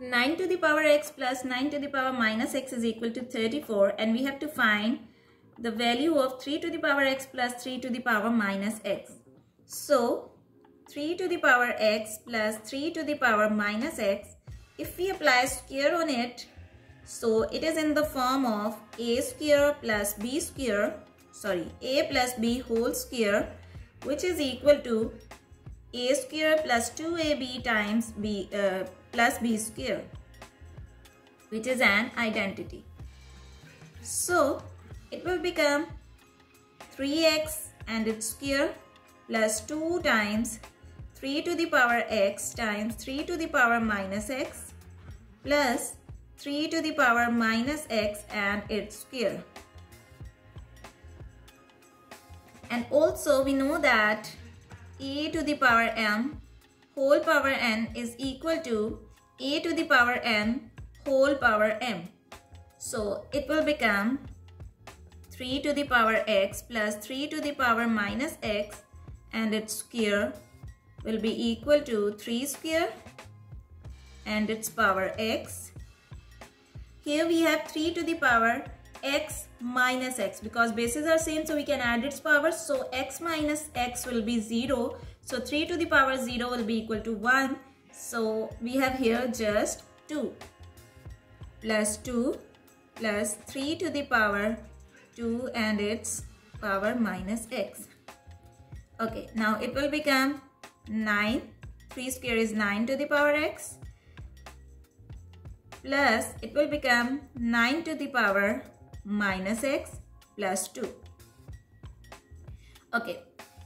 9 to the power x plus 9 to the power minus x is equal to 34 and we have to find the value of 3 to the power x plus 3 to the power minus x. So 3 to the power x plus 3 to the power minus x, if we apply square on it, so it is in the form of a square plus b square, sorry, a plus b whole square which is equal to a square plus 2ab times b uh, plus b square which is an identity. So it will become 3x and its square plus 2 times 3 to the power x times 3 to the power minus x plus 3 to the power minus x and its square. And also we know that a to the power m whole power n is equal to a to the power n whole power m. So it will become 3 to the power x plus 3 to the power minus x and its square will be equal to 3 square and its power x. Here we have 3 to the power x minus x. Because bases are same so we can add its power. So x minus x will be 0 so 3 to the power 0 will be equal to 1 so we have here just 2 plus 2 plus 3 to the power 2 and its power minus x. Okay now it will become 9 3 square is 9 to the power x. Plus it will become 9 to the power minus x plus 2. Okay,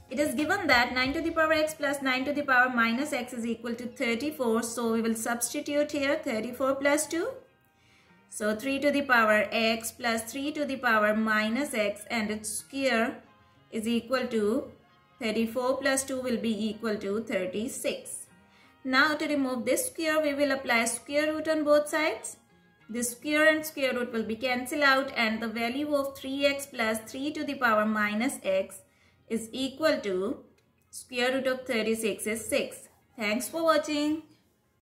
it is given that 9 to the power x plus 9 to the power minus x is equal to 34. So we will substitute here 34 plus 2. So 3 to the power x plus 3 to the power minus x and its square is equal to 34 plus 2 will be equal to 36. Now to remove this square we will apply square root on both sides. The square and square root will be cancelled out and the value of 3x plus 3 to the power minus x is equal to square root of 36 is 6. Thanks for watching.